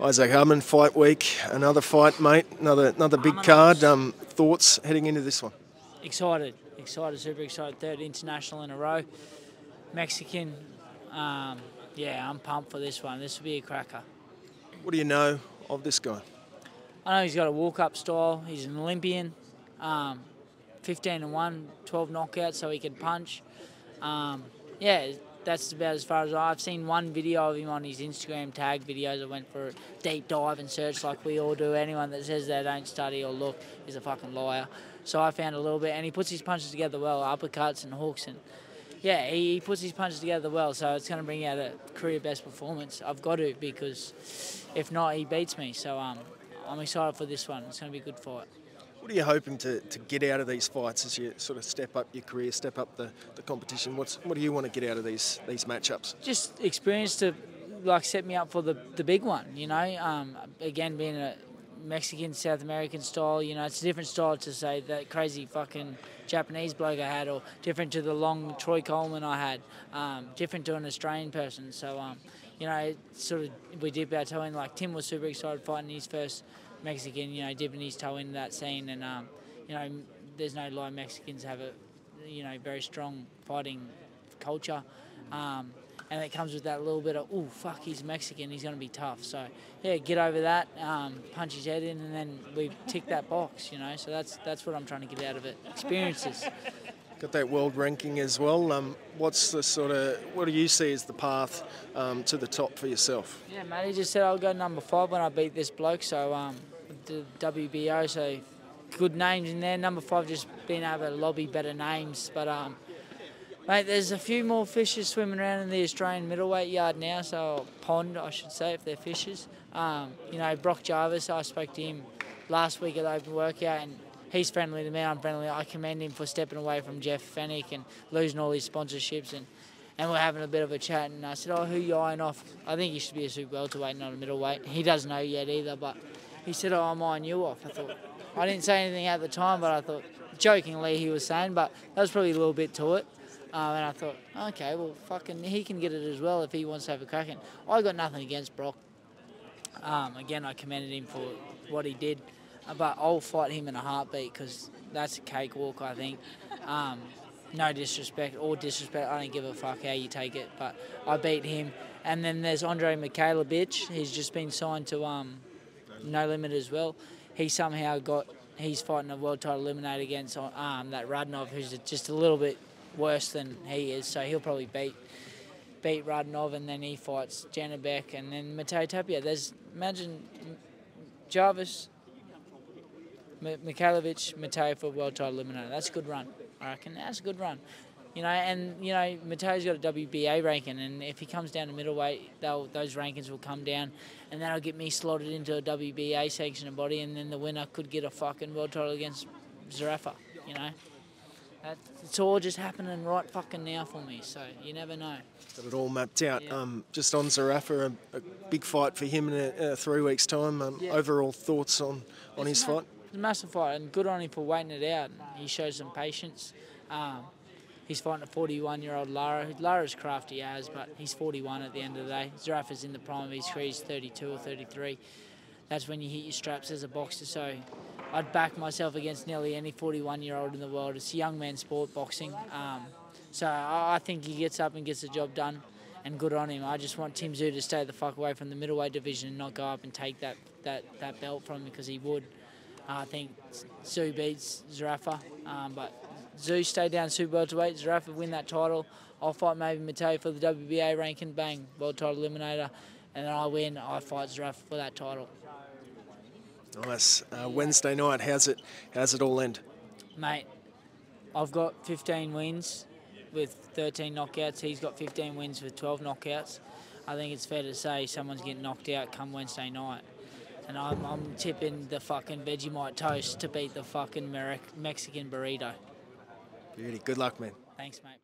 Issac Hardman, fight week, another fight, mate, another another big card. Um, thoughts heading into this one? Excited, excited, super excited. Third international in a row. Mexican, um, yeah, I'm pumped for this one. This will be a cracker. What do you know of this guy? I know he's got a walk-up style. He's an Olympian. Um, 15 and 1, 12 knockouts, so he can punch. Um, yeah, that's about as far as I've seen one video of him on his Instagram tag videos. I went for a deep dive and search like we all do. Anyone that says they don't study or look is a fucking liar. So I found a little bit, and he puts his punches together well, uppercuts and hooks, and yeah, he, he puts his punches together well. So it's going to bring out a career best performance. I've got to because if not, he beats me. So um, I'm excited for this one. It's going to be a good fight. What are you hoping to, to get out of these fights as you sort of step up your career, step up the, the competition? What's what do you want to get out of these these matchups? Just experience to like set me up for the, the big one, you know. Um, again, being a Mexican South American style, you know, it's a different style to say that crazy fucking Japanese bloke I had, or different to the long Troy Coleman I had, um, different to an Australian person. So, um, you know, sort of we dip our toe in. Like Tim was super excited fighting his first Mexican, you know, dipping his toe in that scene, and um, you know, there's no lie, Mexicans have a, you know, very strong fighting culture. Um, and it comes with that little bit of oh fuck he's Mexican he's going to be tough. So yeah get over that um, punch his head in and then we tick that box you know? So that's that's what I'm trying to get out of it. Experiences got that world ranking as well. Um, what's the sort of what do you see as the path um, to the top for yourself? Yeah Matty just said I'll go number five when I beat this bloke so um, the WBO so good names in there. Number five just being able to lobby better names but um Mate, there's a few more fishes swimming around in the Australian middleweight yard now, so pond, I should say, if they're fishes. Um, you know, Brock Jarvis, I spoke to him last week at the open workout, and he's friendly to me. I'm friendly. I commend him for stepping away from Jeff Fenech and losing all his sponsorships, and and we're having a bit of a chat. And I said, "Oh, who are you eyeing off? I think he should be a super welterweight, not a middleweight." He doesn't know yet either, but he said, "Oh, I'm eyeing you off." I thought I didn't say anything at the time, but I thought jokingly he was saying, but that was probably a little bit to it. Um, and I thought, okay, well, fucking, he can get it as well if he wants to have a crack And I got nothing against Brock. Um, again, I commended him for what he did, but I'll fight him in a heartbeat because that's a cakewalk, I think. Um, no disrespect or disrespect, I don't give a fuck how you take it, but I beat him. And then there's Andrei Mikhailovich. He's just been signed to um, No Limit as well. He somehow got, he's fighting a world title eliminator against um, that Radnov, who's just a little bit worse than he is, so he'll probably beat beat Radnov, and then he fights Janibek, and then Mateo Tapia. There's imagine Jarvis, Mikhailovich, Mateo for world title eliminator. That's a good run. I reckon that's a good run. You know, and you know Mateo's got a WBA ranking, and if he comes down to middleweight, those rankings will come down, and that'll get me slotted into a WBA section of body, and then the winner could get a fucking world title against Zerafa. You know. It's all just happening right fucking now for me, so you never know. Got it all mapped out. Yeah. Um, just on Zerafa, a, a, big fight for him in a, a three weeks' time. Um, yeah. Overall thoughts on, on his fight? Massive fight, and good on him for waiting it out. He shows some patience. Um, he's fighting a 41 year old Lara. Lara's crafty as, but he's 41 at the end of the day. Zerafa's in the prime of his career, he's 32 or 33. That's when you hit your straps as a boxer, so I'd back myself against nearly any 41 year old in the world. It's a young man sport, boxing. Um, so I think he gets up and gets the job done, and good on him. I just want Tim Tszyu to stay the fuck away from the middleweight division and not go up and take that, that, that belt from him because he would. I think Tszyu beats Zerafa, um, but Tszyu stay down super welterweight. Zerafa win that title. I'll fight maybe Mateo for the WBA ranking, bang, world title eliminator, and then I win. I fight Zerafa for that title. Nice. Uh, Wednesday night, how's it? How's it all end? Mate, I've got 15 wins with 13 knockouts. He's got 15 wins with 12 knockouts. I think it's fair to say someone's getting knocked out come Wednesday night. And I'm, I'm tipping the fucking Vegemite toast to beat the fucking Mexican burrito. Beauty. Good luck, man. Thanks, mate.